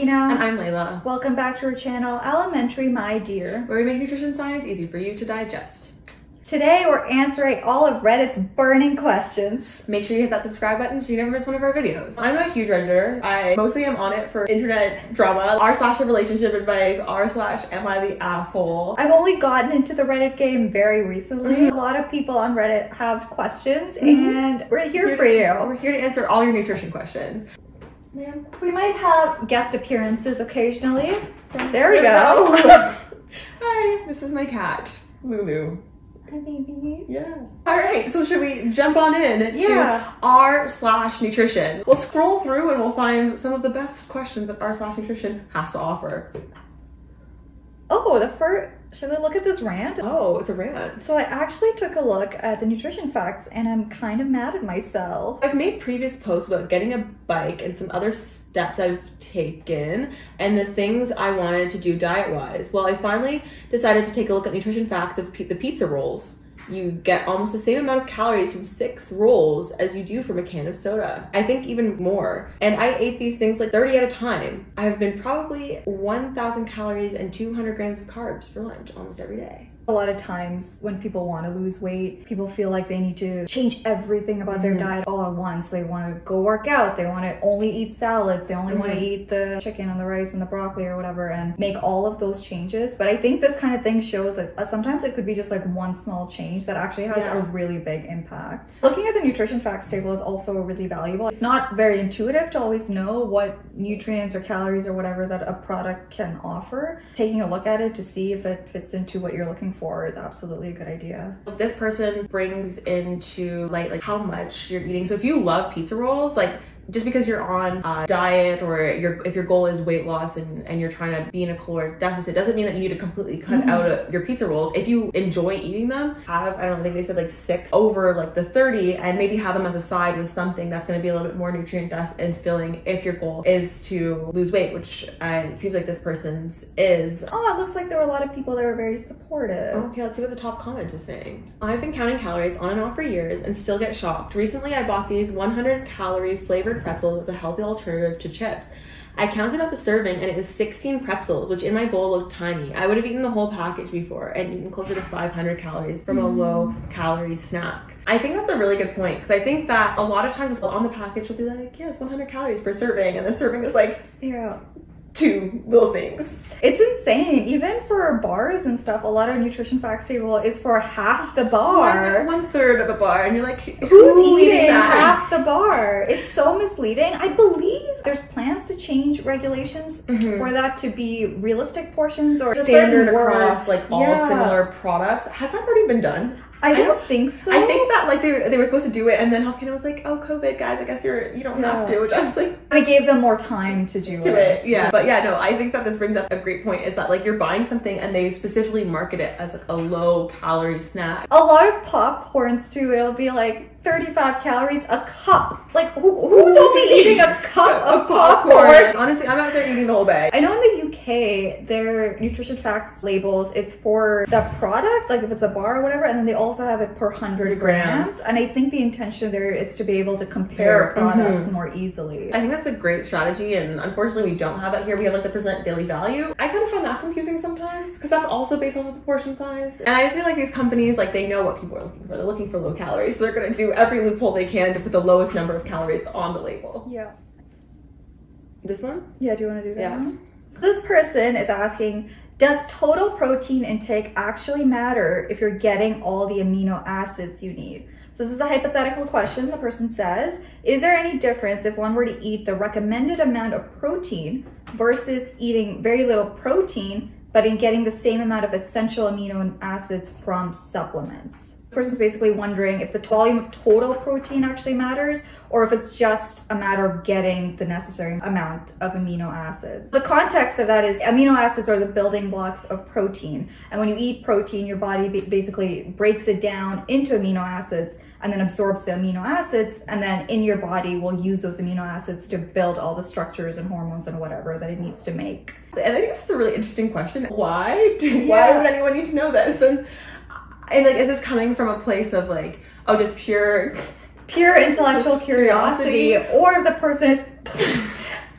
And I'm Layla. Welcome back to our channel, Alimentary My Dear. Where we make nutrition science easy for you to digest. Today we're answering all of Reddit's burning questions. Make sure you hit that subscribe button so you never miss one of our videos. I'm a huge Redditor. I mostly am on it for internet drama, r slash relationship advice, r slash am I the asshole. I've only gotten into the Reddit game very recently. Mhm. A lot of people on Reddit have questions Mhm. and we're here for you. We're here to answer all your nutrition questions. Ma'am. We might have guest appearances occasionally. There we go. Hi, this is my cat, Lulu. Hi, baby. Yeah. All right, so should we jump on in Yeah. to r slash nutrition? We'll scroll through and we'll find some of the best questions that r slash nutrition has to offer. Oh, the first. Should we look at this rant? Oh, it's a rant. So I actually took a look at the nutrition facts and I'm kind of mad at myself. I've made previous posts about getting a bike and some other steps I've taken and the things I wanted to do diet wise. Well, I finally decided to take a look at nutrition facts of the pizza rolls. You get almost the same amount of calories from six rolls as you do from a can of soda. I think even more. And I ate these things like 30 at a time. I have been probably 1,000 calories and 200 grams of carbs for lunch almost every day. A lot of times when people want to lose weight, people feel like they need to change everything about their Mhm. diet all at once. They want to go work out, they want to only eat salads, they only want to eat the chicken and the rice and the broccoli or whatever and make all of those changes. But I think this kind of thing shows that uh, sometimes it could be just like one small change that actually has Yeah. a really big impact. Looking at the nutrition facts table is also really valuable. It's not very intuitive to always know what nutrients or calories or whatever that a product can offer. Taking a look at it to see if it fits into what you're looking for is absolutely a good idea. This person brings into light like how much you're eating. So if you love pizza rolls, like just because you're on a diet or your if your goal is weight loss and, and you're trying to be in a caloric deficit doesn't mean that you need to completely cut Mhm. out of your pizza rolls. If you enjoy eating them, have I don't think they said like six over like the 30 and maybe have them as a side with something that's going to be a little bit more nutrient dense and filling if your goal is to lose weight, which uh, it seems like this person's is. Oh, it looks like there were a lot of people that were very supportive. Okay, let's see what the top comment is saying. I've been counting calories on and off for years and still get shocked. Recently, I bought these 100 calorie flavored pretzels as a healthy alternative to chips. I counted out the serving and it was 16 pretzels, which in my bowl looked tiny. I would have eaten the whole package before and eaten closer to 500 calories from a mm. low calorie snack. I think that's a really good point because I think that a lot of times on the package will be like, yeah, it's 100 calories per serving, and the serving is like Yeah. Two little things. It's insane. Even for bars and stuff, a lot of nutrition facts table is for half the bar. One, one third of a bar, and you're like, Who's who's eating that? half the bar? It's so misleading. I believe there's plans to change regulations Mhm. for that to be realistic portions or standard across like all Yeah. similar products. Has that already been done? I I don't think so. I think that like they, they were supposed to do it, and then Health Canada was like, "Oh, COVID, guys, I guess you're you don't have to." Which I was like, they gave them more time to do "Do it. it." Yeah, but yeah, no, I think that this brings up a great point. Is that like you're buying something and they specifically market it as like a low calorie snack. A lot of popcorns too. It'll be like 35 calories a cup. Like who, who's only eating a cup of popcorn? Honestly, I'm out there eating the whole bag. I know in the UK, their nutrition facts labels, it's for the product, like if it's a bar or whatever, and then they also have it per 100 grams. Grams. And I think the intention there is to be able to compare Compare, products mm-hmm. more easily. I think that's a great strategy, and unfortunately, we don't have that here. We have like the percent daily value. I kind of find that confusing sometimes because that's also based on the portion size. And I feel like these companies, like, they know what people are looking for. They're looking for low calories, so they're going to do every loophole they can to put the lowest number of calories on the label. Yeah. This one? Yeah, do you want to do that Yeah. one? This person is asking, does total protein intake actually matter if you're getting all the amino acids you need? So this is a hypothetical question. The person says, is there any difference if one were to eat the recommended amount of protein versus eating very little protein, but in getting the same amount of essential amino acids from supplements? This person's basically wondering if the volume of total protein actually matters or if it's just a matter of getting the necessary amount of amino acids. The context of that is amino acids are the building blocks of protein. And when you eat protein, your body basically breaks it down into amino acids and then absorbs the amino acids. And then in your body will use those amino acids to build all the structures and hormones and whatever that it needs to make. And I think this is a really interesting question. Why? Do, Yeah. Why would anyone need to know this? And, and like, is this coming from a place of like, oh, just pure Pure intellectual curiosity, or the person is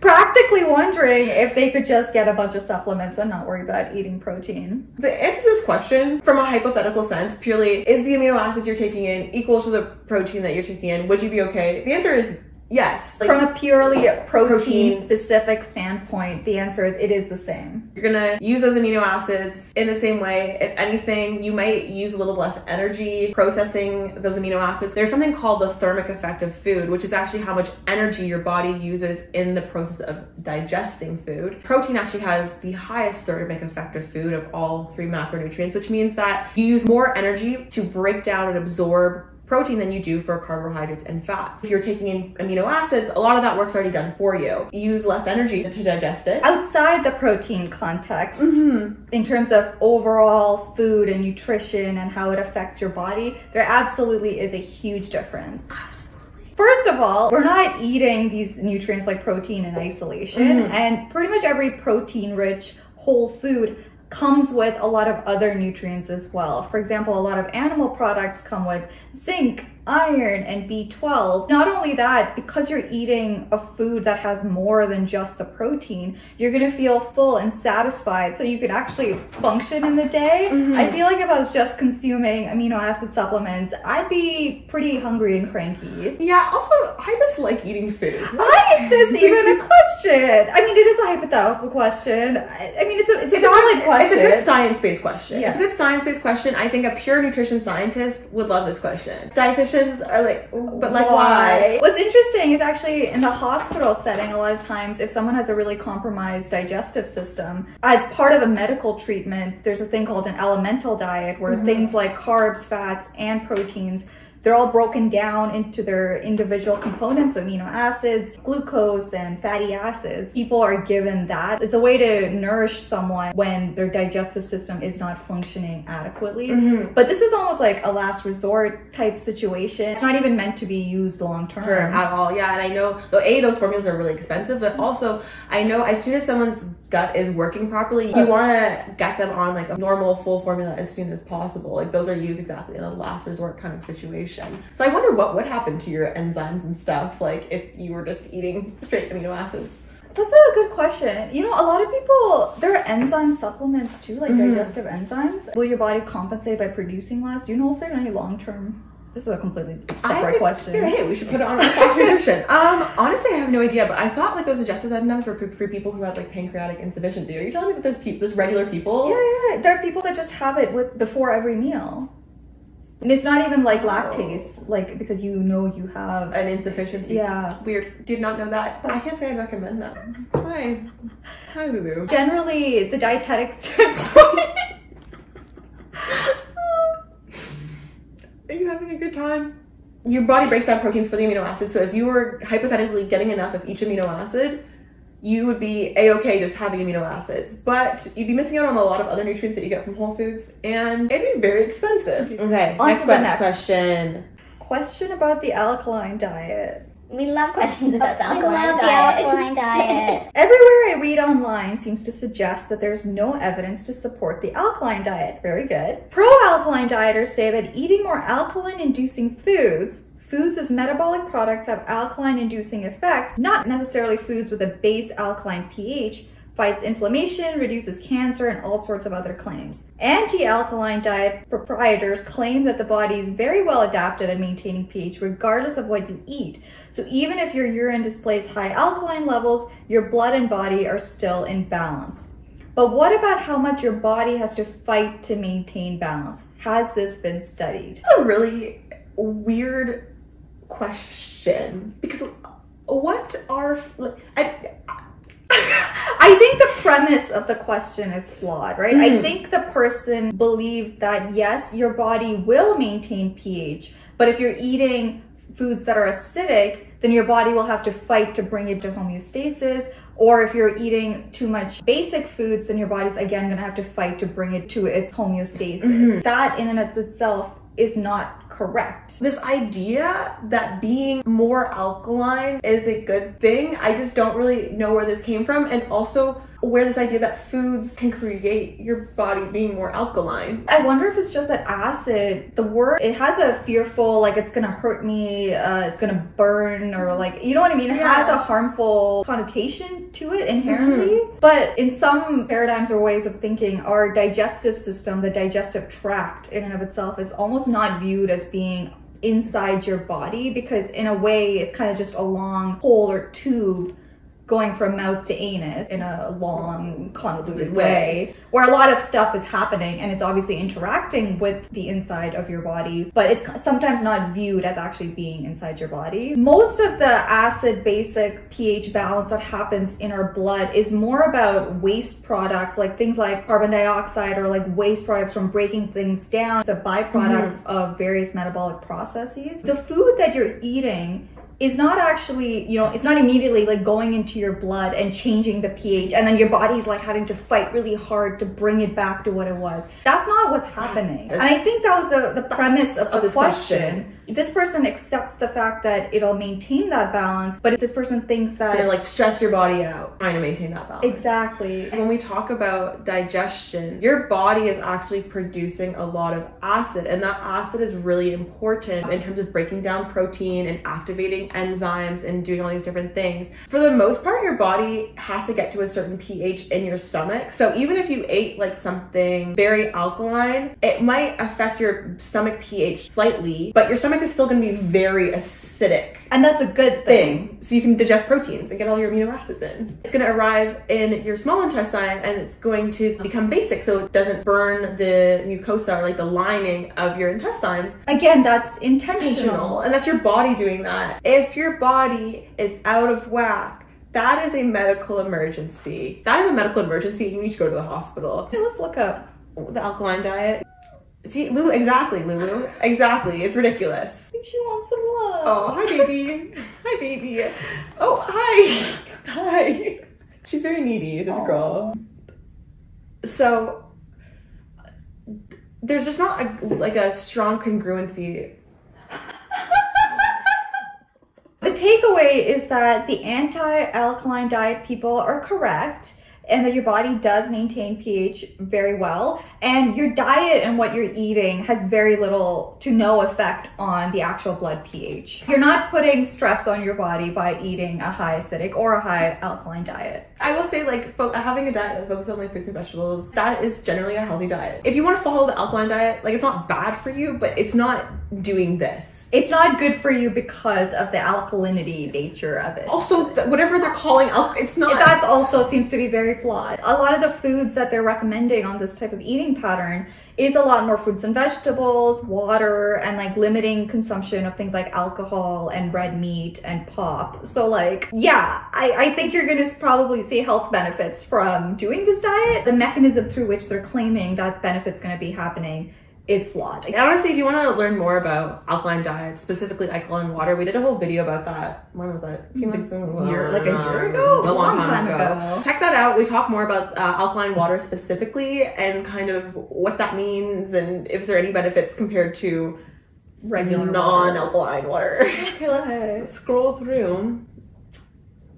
practically wondering if they could just get a bunch of supplements and not worry about eating protein. The answer to this question, from a hypothetical sense, purely is the amino acids you're taking in equal to the protein that you're taking in? Would you be okay? The answer is yes. Like, From a purely protein, Protein. specific standpoint, the answer is it is the same. You're gonna use those amino acids in the same way. If anything, you might use a little less energy processing those amino acids. There's something called the thermic effect of food, which is actually how much energy your body uses in the process of digesting food. Protein actually has the highest thermic effect of food of all three macronutrients, which means that you use more energy to break down and absorb protein than you do for carbohydrates and fats. If you're taking in amino acids, a lot of that work's already done for you. You use less energy to digest it. Outside the protein context, Mhm. in terms of overall food and nutrition and how it affects your body, there absolutely is a huge difference. Absolutely. First of all, we're not eating these nutrients like protein in isolation, Mhm. and pretty much every protein rich whole food comes with a lot of other nutrients as well. For example, a lot of animal products come with zinc, iron, and B12. Not only that, because you're eating a food that has more than just the protein, you're gonna feel full and satisfied so you can actually function in the day. Mhm. I feel like if I was just consuming amino acid supplements, I'd be pretty hungry and cranky. Yeah, also, I just like eating food. Why is this even a question? I mean, it is a hypothetical question. I, mean, it's a it's a valid good, question. It's a good science-based question. Yes. It's a good science-based question. I think a pure nutrition scientist would love this question. Are like, but like why? What's interesting is actually in the hospital setting, a lot of times, if someone has a really compromised digestive system, as part of a medical treatment, there's a thing called an elemental diet where Mhm. things like carbs, fats, and proteins. They're all broken down into their individual components, amino acids, glucose, and fatty acids. People are given that. It's a way to nourish someone when their digestive system is not functioning adequately. Mhm. But this is almost like a last resort type situation. It's not even meant to be used long term. Term at all, yeah. And I know, though, a those formulas are really expensive, but also I know as soon as someone's gut is working properly, you want to get them on like a normal full formula as soon as possible. Like those are used exactly in a last resort kind of situation. So I wonder what would happen to your enzymes and stuff, like if you were just eating straight amino acids. That's a good question. You know, a lot of people, there are enzyme supplements too, like Mhm. digestive enzymes. Will your body compensate by producing less? Do you know if there are any long term? This is a completely separate I- question. Hey, we should put it on our nutrition. Um, honestly, I have no idea, but I thought like those digestive enzymes were for, for people who had like pancreatic insufficiency. Are you telling me that those people, those regular people? Yeah, yeah, yeah. There are people that just have it with before every meal. And it's not even like lactase, like because you know you have. An insufficiency. Yeah. Weird. Did not know that. I can't say I'd recommend that. Hi. Hi, Lulu. Generally, the dietetics. Are you having a good time? Your body breaks down proteins for the amino acids, so if you were hypothetically getting enough of each amino acid, you would be a-okay just having amino acids. But you'd be missing out on a lot of other nutrients that you get from whole foods, and it'd be very expensive. Okay, On next, quest- next. question. Question about the alkaline diet. We love questions about the I alkaline love the alkaline diet. Everywhere I read online seems to suggest that there's no evidence to support the alkaline diet. Very good. Pro alkaline dieters say that eating more alkaline inducing foods, foods whose metabolic products have alkaline inducing effects, not necessarily foods with a base alkaline pH, fights inflammation, reduces cancer, and all sorts of other claims. Anti alkaline diet proprietors claim that the body is very well adapted at maintaining pH regardless of what you eat. So even if your urine displays high alkaline levels, your blood and body are still in balance. But what about how much your body has to fight to maintain balance? Has this been studied? It's a really weird question because what are I, I think the premise of the question is flawed, right? I Mhm. think the person believes that yes, your body will maintain pH, but if you're eating foods that are acidic, then your body will have to fight to bring it to homeostasis. Or if you're eating too much basic foods, then your body's again gonna have to fight to bring it to its homeostasis. Mhm. That in and of itself is not correct. this idea that being more alkaline is a good thing i just don't really know where this came from and also where this idea that foods can create your body being more alkaline. I wonder if it's just that acid, the word, it has a fearful, like it's gonna hurt me, uh, it's gonna burn, or like, you know what I mean? It Yeah. has a harmful connotation to it inherently. But in some paradigms or ways of thinking, our digestive system, the digestive tract in and of itself, is almost not viewed as being inside your body because in a way it's kind of just a long hole or tube going from mouth to anus in a long convoluted Way. where a lot of stuff is happening and it's obviously interacting with the inside of your body but it's sometimes not viewed as actually being inside your body. Most of the acid basic ph balance that happens in our blood is more about waste products like things like carbon dioxide or like waste products from breaking things down the byproducts mm-hmm. of various metabolic processes. The food that you're eating is not actually, you know, it's not immediately like going into your blood and changing the pH and then your body's like having to fight really hard to bring it back to what it was. That's not what's happening. And I think that was the, the premise of, Of the this question. question. This person accepts the fact that it'll maintain that balance, but if this person thinks It's that gonna like stress your body out trying to maintain that balance. exactly When we talk about digestion, your body is actually producing a lot of acid, and that acid is really important in terms of breaking down protein and activating enzymes and doing all these different things. For the most part, your body has to get to a certain pH in your stomach. So even if you ate like something very alkaline, it might affect your stomach pH slightly, but your stomach is still going to be very acidic and that's a good thing. thing so you can digest proteins and get all your amino acids in. It's going to arrive in your small intestine and it's going to become basic so it doesn't burn the mucosa or like the lining of your intestines. Again, that's Intentional. intentional. And that's your body doing that. If your body is out of whack, that is a medical emergency. That is a medical emergency. You need to go to the hospital. Okay, let's look up. The alkaline diet. See, Lulu, exactly, Lulu. Exactly. It's ridiculous. I think she wants some love. Oh, hi, baby. hi, baby. Oh, hi. Hi. She's very needy, this Aw. girl. So, there's just not a, like a strong congruency. The takeaway is that the anti alkaline diet people are correct and that your body does maintain pH very well. And your diet and what you're eating has very little to no effect on the actual blood pH. You're not putting stress on your body by eating a high acidic or a high alkaline diet. I will say, like, having a diet that focuses on like fruits and vegetables, that is generally a healthy diet. If you want to follow the alkaline diet, like, it's not bad for you, but it's not doing this. It's not good for you because of the alkalinity nature of it. Also, whatever they're calling al- it's not. That also seems to be very flawed. A lot of the foods that they're recommending on this type of eating pattern is a lot more fruits and vegetables, water, and like limiting consumption of things like alcohol and red meat and pop. So like, yeah, I, I think you're gonna probably see health benefits from doing this diet. The mechanism through which they're claiming that benefit's gonna be happening is flawed. Like, honestly, if you want to learn more about alkaline diets, specifically alkaline water, we did a whole video about that. When was that? A few months ago. Year- like a year ago? A long, time, time ago. ago. Check that out. We talk more about uh, alkaline water specifically and kind of what that means and if there are any benefits compared to Regular non-alkaline water. okay, let's scroll through.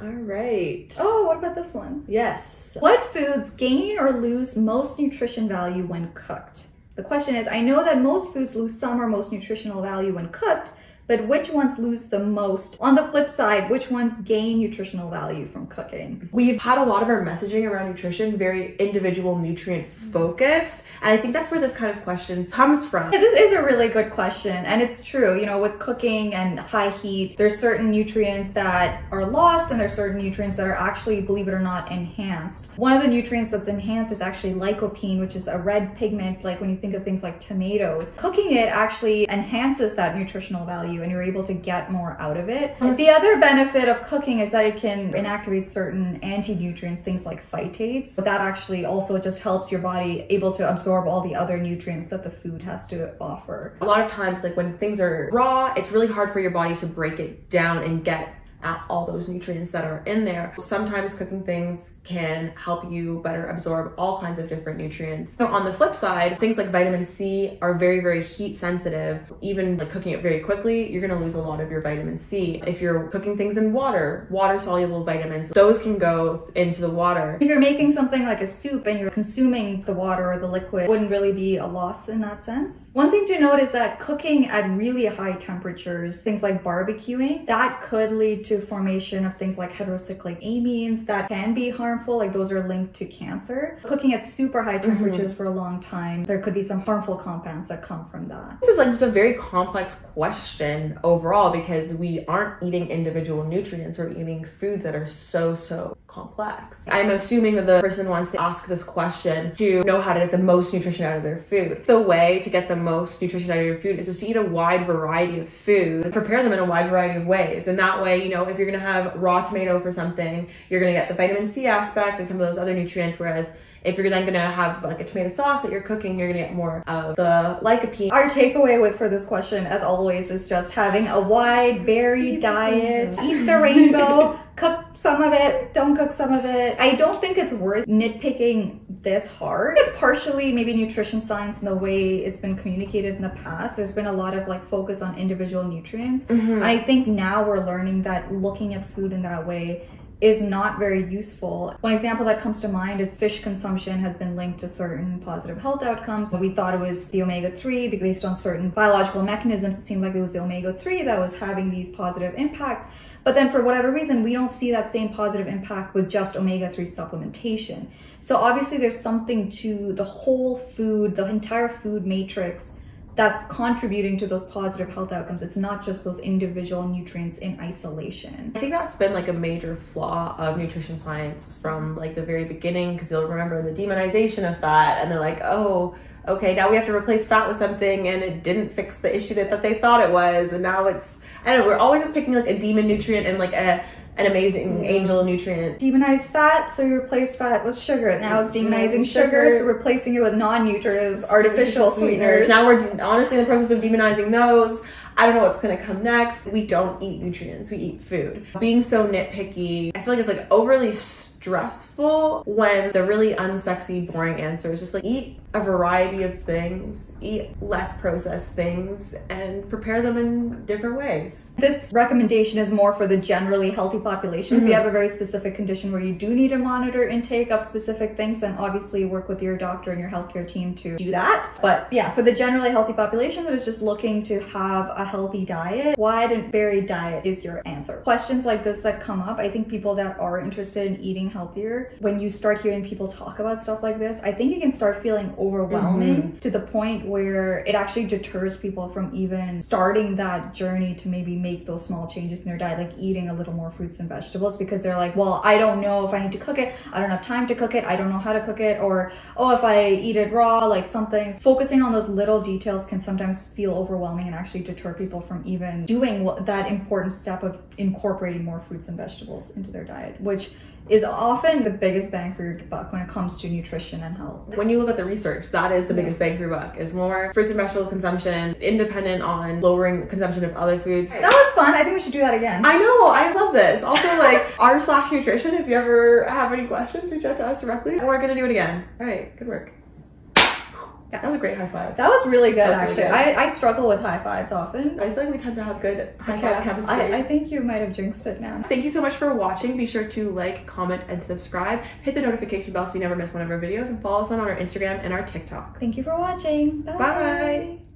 All right. Oh, what about this one? Yes. What foods gain or lose most nutrition value when cooked? The question is I know that most foods lose some or most nutritional value when cooked, but which ones lose the most? On the flip side, which ones gain nutritional value from cooking? We've had a lot of our messaging around nutrition very individual nutrient focused, and I think that's where this kind of question comes from. Yeah, this is a really good question, and it's true. You know, with cooking and high heat, there's certain nutrients that are lost, and there's certain nutrients that are actually, believe it or not, enhanced. One of the nutrients that's enhanced is actually lycopene, which is a red pigment, like when you think of things like tomatoes. Cooking it actually enhances that nutritional value, and you're able to get more out of it. The other benefit of cooking is that it can inactivate certain anti-nutrients, things like phytates. But that actually also just helps your body able to absorb all the other nutrients that the food has to offer. A lot of times, like when things are raw, it's really hard for your body to break it down and get at all those nutrients that are in there. Sometimes cooking things can help you better absorb all kinds of different nutrients. So on the flip side, things like vitamin C are very, very heat sensitive. Even like cooking it very quickly, you're gonna lose a lot of your vitamin C. If you're cooking things in water, water soluble vitamins, those can go into the water. If you're making something like a soup and you're consuming the water or the liquid, wouldn't really be a loss in that sense. One thing to note is that cooking at really high temperatures, things like barbecuing, that could lead to formation of things like heterocyclic amines that can be harmful, like those are linked to cancer. Cooking at super high Mm-hmm. temperatures for a long time, there could be some harmful compounds that come from that. This is like just a very complex question overall because we aren't eating individual nutrients, we're eating foods that are so, so complex. I'm assuming that the person wants to ask this question to know how to get the most nutrition out of their food. The way to get the most nutrition out of your food is just to eat a wide variety of food, prepare them in a wide variety of ways. And that way, you know, if you're gonna have raw tomato for something, you're gonna get the vitamin C aspect and some of those other nutrients, whereas if you're then gonna have like a tomato sauce that you're cooking, you're gonna get more of the lycopene. Our takeaway with for this question, as always, is just having a wide, varied diet. Eat the rainbow. Cook some of it, don't cook some of it. I don't think it's worth nitpicking this hard. It's partially maybe nutrition science and the way it's been communicated in the past. There's been a lot of like focus on individual nutrients. And I think now we're learning that looking at food in that way is not very useful. One example that comes to mind is fish consumption has been linked to certain positive health outcomes. We thought it was the omega 3 based on certain biological mechanisms. It seemed like it was the omega 3 that was having these positive impacts. But then for whatever reason, we don't see that same positive impact with just omega 3 supplementation. So obviously, there's something to the whole food, the entire food matrix that's contributing to those positive health outcomes. It's not just those individual nutrients in isolation. I think that's been like a major flaw of nutrition science from like the very beginning because you'll remember the demonization of fat and they're like, oh, okay, now we have to replace fat with something and it didn't fix the issue that, that they thought it was and now it's I don't know, we're always just picking like a demon nutrient and like a an amazing mm-hmm. angel nutrient. Demonized fat, so you replaced fat with sugar. Now it's demonizing sugar, Sugar. so replacing it with non-nutritive artificial sweeteners. Now we're de- honestly in the process of demonizing those. I don't know what's gonna come next. We don't eat nutrients, we eat food. Being so nitpicky, I feel like it's like overly stressful when the really unsexy, boring answer is just like eat a variety of things, eat less processed things, and prepare them in different ways. This recommendation is more for the generally healthy population. If you mm-hmm. have a very specific condition where you do need to monitor intake of specific things, then obviously work with your doctor and your healthcare team to do that. But yeah, for the generally healthy population that is just looking to have a healthy diet, wide and varied diet is your answer. Questions like this that come up, I think people that are interested in eating healthier, when you start hearing people talk about stuff like this, I think you can start feeling overwhelming mm-hmm. to the point where it actually deters people from even starting that journey to maybe make those small changes in their diet, like eating a little more fruits and vegetables, because they're like, well, I don't know if I need to cook it, I don't have time to cook it, I don't know how to cook it, or oh, if I eat it raw, like something. Focusing on those little details can sometimes feel overwhelming and actually deter people from even doing what, that important step of incorporating more fruits and vegetables into their diet, which is often the biggest bang for your buck when it comes to nutrition and health. When you look at the research, that is the biggest bang for your buck, is more fruits and vegetable consumption, independent on lowering consumption of other foods. That was fun. I think we should do that again. I know, I love this. Also, like r slash nutrition. If you ever have any questions, reach out to us directly. And we're gonna do it again. All right, good work. That was a great high five. That was really good, was actually. really I, I struggle with high fives often. I feel like we tend to have good high five chemistry. I, I think you might have jinxed it now. Thank you so much for watching. Be sure to like, comment, and subscribe. Hit the notification bell so you never miss one of our videos, and follow us on our Instagram and our TikTok. Thank you for watching. Bye. Bye.